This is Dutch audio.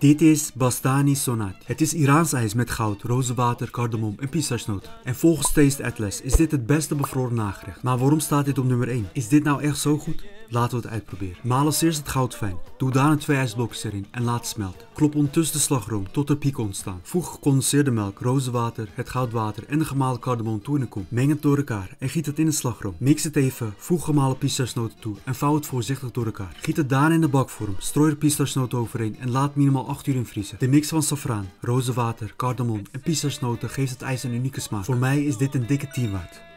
Dit is Bastani Sonat. Het is Iraans ijs met goud, rozenwater, cardamom en pistachenoten. En volgens Taste Atlas is dit het beste bevroren nagerecht. Maar waarom staat dit op nummer 1? Is dit nou echt zo goed? Laten we het uitproberen. Maal als eerst het goud fijn. Doe daarna twee ijsblokjes erin en laat smelten. Klop ondertussen de slagroom tot er pieken ontstaan. Voeg gecondenseerde melk, rozenwater, het goudwater en de gemalen cardamom toe in een kom. Meng het door elkaar en giet het in de slagroom. Mix het even, voeg gemalen pistachenoten toe en vouw het voorzichtig door elkaar. Giet het daarna in de bakvorm, strooi er pistachenoten overheen en laat minimaal 8 uur in vriezen. De mix van safraan, rozenwater, cardamom en pistachenoten geeft het ijs een unieke smaak. Voor mij is dit een dikke 10 waard.